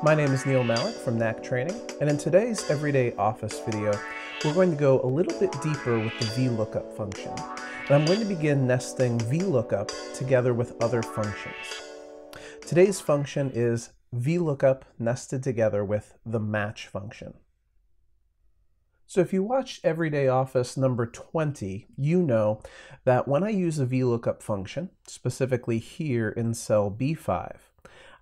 My name is Neil Malek from Knack Training, and in today's Everyday Office video, we're going to go a little bit deeper with the VLOOKUP function. And I'm going to begin nesting VLOOKUP together with other functions. Today's function is VLOOKUP nested together with the match function. So if you watched Everyday Office number 20, you know that when I use a VLOOKUP function, specifically here in cell B5,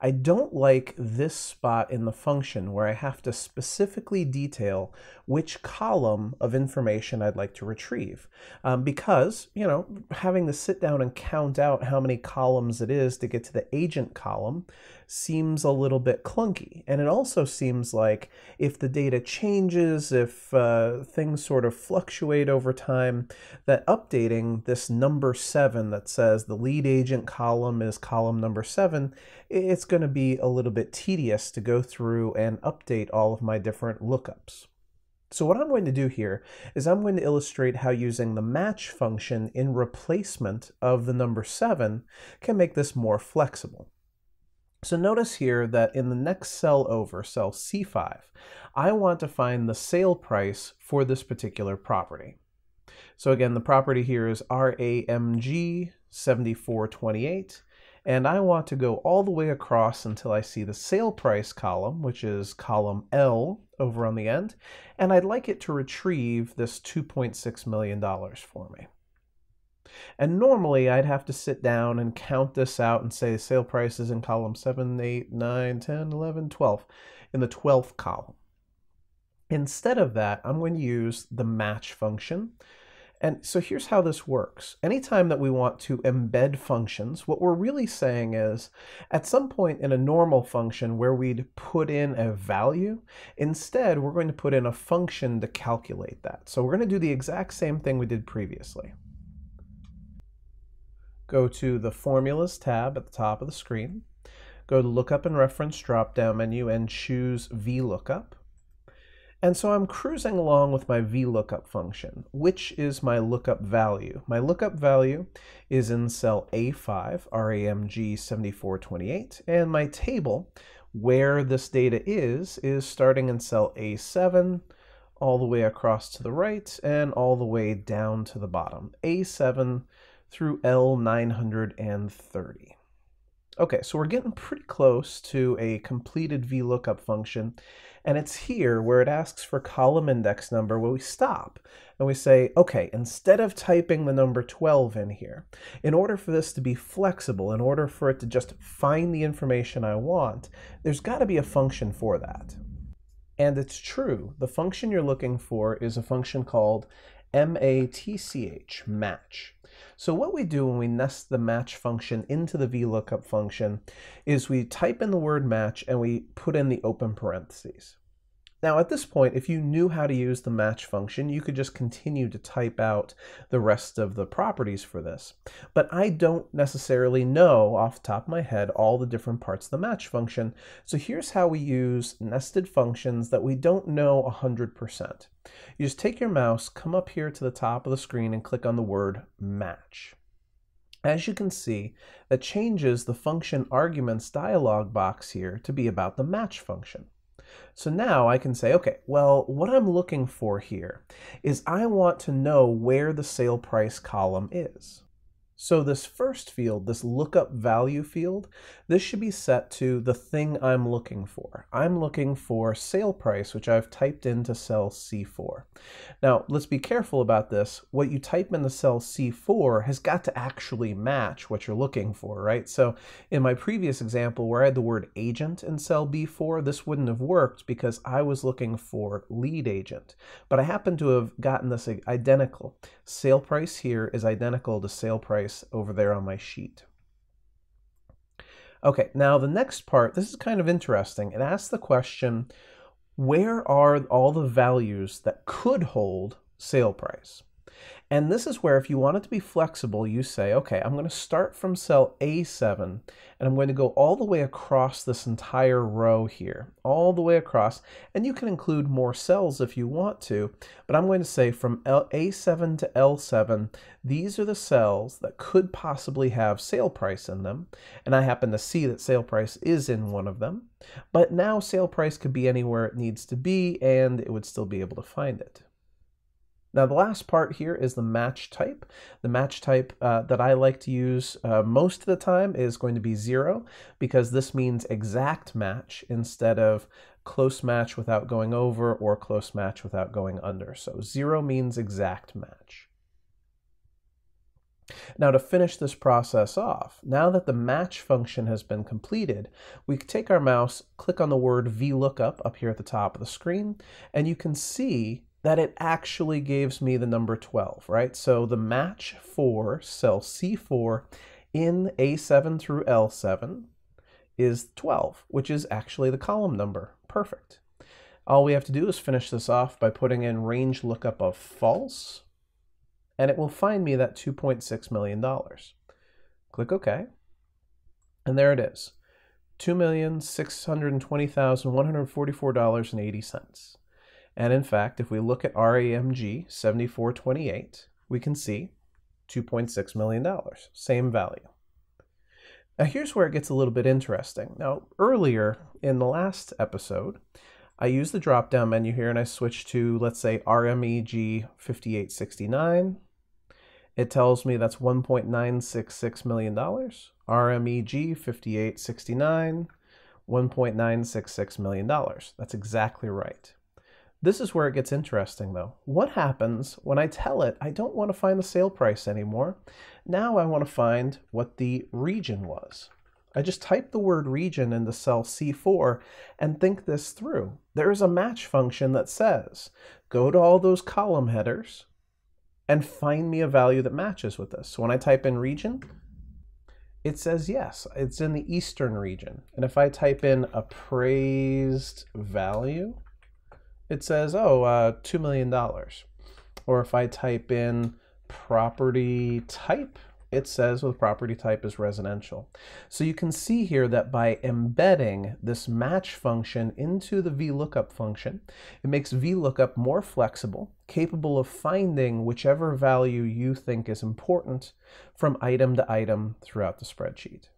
I don't like this spot in the function where I have to specifically detail which column of information I'd like to retrieve. Um, because, you know, having to sit down and count out how many columns it is to get to the agent column seems a little bit clunky. And it also seems like if the data changes, if uh, things sort of fluctuate over time, that updating this number seven that says the lead agent column is column number seven, it's going to be a little bit tedious to go through and update all of my different lookups. So what I'm going to do here is I'm going to illustrate how using the match function in replacement of the number 7 can make this more flexible. So notice here that in the next cell over, cell C5, I want to find the sale price for this particular property. So again, the property here is RAMG 7428, and I want to go all the way across until I see the sale price column, which is column L over on the end, and I'd like it to retrieve this $2.6 million for me. And normally I'd have to sit down and count this out and say sale prices in column 7, 8, 9, 10, 11, 12, in the 12th column. Instead of that, I'm going to use the match function. And so here's how this works. Anytime that we want to embed functions, what we're really saying is at some point in a normal function where we'd put in a value, instead we're going to put in a function to calculate that. So we're going to do the exact same thing we did previously. Go to the Formulas tab at the top of the screen. Go to Lookup and Reference drop-down menu and choose VLOOKUP. And so I'm cruising along with my VLOOKUP function, which is my lookup value. My lookup value is in cell A5, RAMG 7428, and my table, where this data is, is starting in cell A7, all the way across to the right, and all the way down to the bottom. A7 through L930. Okay, so we're getting pretty close to a completed VLOOKUP function, and it's here where it asks for column index number where we stop and we say, okay, instead of typing the number 12 in here, in order for this to be flexible, in order for it to just find the information I want, there's got to be a function for that. And it's true, the function you're looking for is a function called match, match. So what we do when we nest the match function into the VLOOKUP function is we type in the word match and we put in the open parentheses. Now at this point, if you knew how to use the match function, you could just continue to type out the rest of the properties for this. But I don't necessarily know off the top of my head all the different parts of the match function. So here's how we use nested functions that we don't know 100%. You just take your mouse, come up here to the top of the screen and click on the word match. As you can see, that changes the function arguments dialog box here to be about the match function. So now I can say, okay, well, what I'm looking for here is I want to know where the sale price column is. So this first field, this lookup value field, this should be set to the thing I'm looking for. I'm looking for sale price, which I've typed into cell C4. Now, let's be careful about this. What you type in the cell C4 has got to actually match what you're looking for, right? So in my previous example where I had the word agent in cell B4, this wouldn't have worked because I was looking for lead agent. But I happen to have gotten this identical. Sale price here is identical to sale price over there on my sheet. Okay, now the next part, this is kind of interesting. It asks the question, where are all the values that could hold sale price? And this is where if you want it to be flexible, you say, okay, I'm going to start from cell A7 and I'm going to go all the way across this entire row here, all the way across. And you can include more cells if you want to, but I'm going to say from L A7 to L7, these are the cells that could possibly have sale price in them. And I happen to see that sale price is in one of them. But now sale price could be anywhere it needs to be and it would still be able to find it. Now the last part here is the match type. The match type uh, that I like to use uh, most of the time is going to be zero because this means exact match instead of close match without going over or close match without going under. So zero means exact match. Now to finish this process off, now that the match function has been completed, we take our mouse, click on the word VLOOKUP up here at the top of the screen, and you can see that it actually gives me the number 12, right? So the match for cell C4 in A7 through L7 is 12, which is actually the column number. Perfect. All we have to do is finish this off by putting in range lookup of false, and it will find me that $2.6 million. Click OK, and there it is, $2,620,144.80. And in fact, if we look at RAMG 7428, we can see $2.6 million, same value. Now here's where it gets a little bit interesting. Now earlier in the last episode, I used the drop down menu here and I switched to, let's say, RMEG 5869. It tells me that's $1.966 million. RMEG 5869, $1.966 million. That's exactly right. This is where it gets interesting though. What happens when I tell it I don't want to find the sale price anymore? Now I want to find what the region was. I just type the word region into cell C4 and think this through. There is a match function that says, go to all those column headers and find me a value that matches with this. So when I type in region, it says yes, it's in the eastern region. And if I type in appraised value, it says, oh, uh, $2 million. Or if I type in property type, it says well, the property type is residential. So you can see here that by embedding this match function into the VLOOKUP function, it makes VLOOKUP more flexible, capable of finding whichever value you think is important from item to item throughout the spreadsheet.